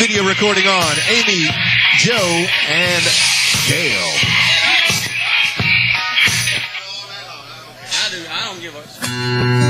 video recording on Amy, Jo, and Gail. I do. I don't give a.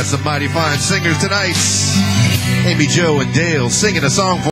got some mighty fine singers tonight. Amy Jo and Dale singing a song for